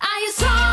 Are you strong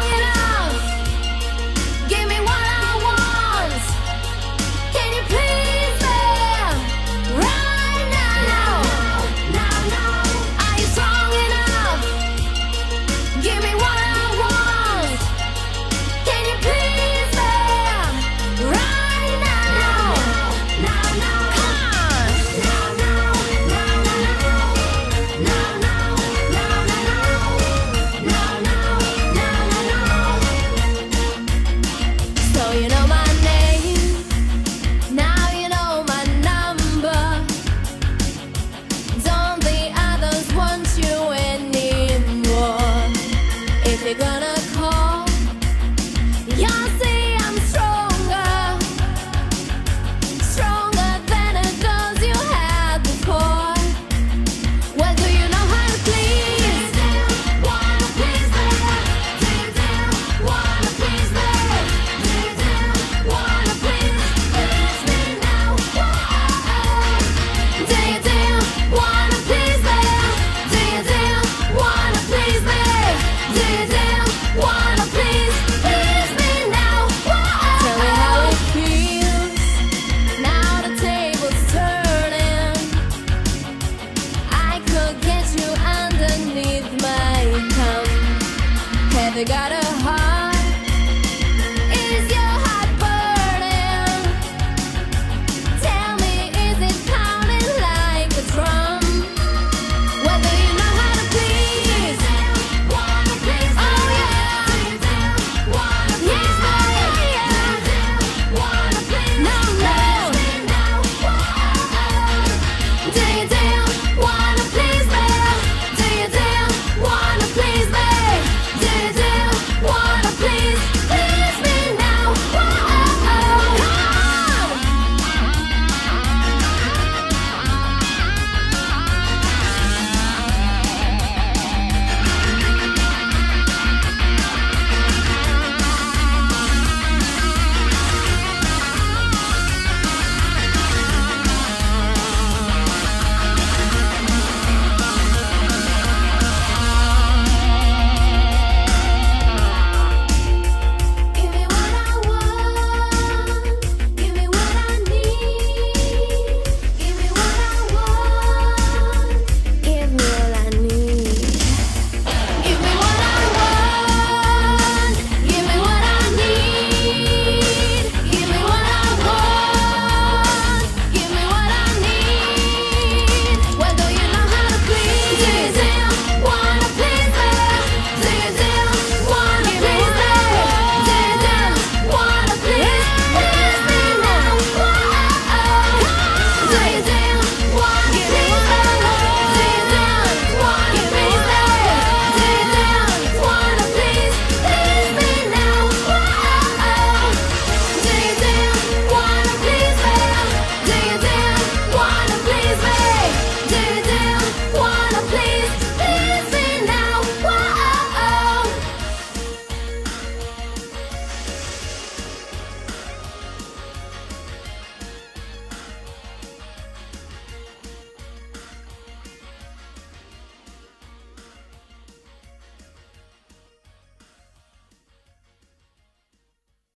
they got a heart.